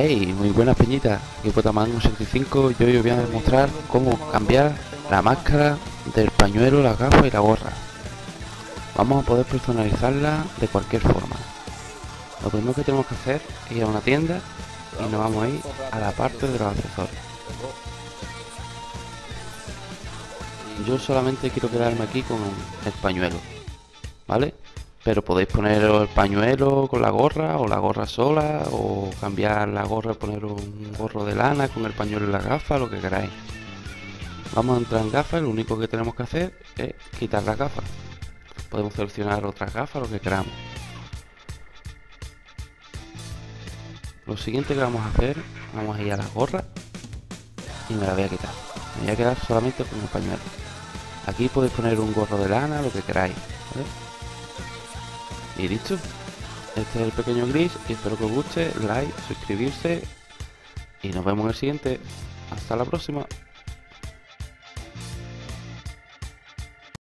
Hey, muy buenas peñitas, aquí Potaman 85 yo os voy a demostrar cómo cambiar la máscara del pañuelo, la gafa y la gorra. Vamos a poder personalizarla de cualquier forma. Lo primero que tenemos que hacer es ir a una tienda y nos vamos a ir a la parte de los accesorios. Yo solamente quiero quedarme aquí con el pañuelo, ¿vale? Pero podéis poner el pañuelo con la gorra o la gorra sola o cambiar la gorra poner un gorro de lana con el pañuelo y la gafa lo que queráis. Vamos a entrar en gafas lo único que tenemos que hacer es quitar la gafa podemos seleccionar otras gafas lo que queramos. Lo siguiente que vamos a hacer vamos a ir a la gorra y me la voy a quitar. Me voy a quedar solamente con el pañuelo. Aquí podéis poner un gorro de lana lo que queráis y listo. Este es el pequeño gris y espero que os guste, like, suscribirse y nos vemos en el siguiente. Hasta la próxima.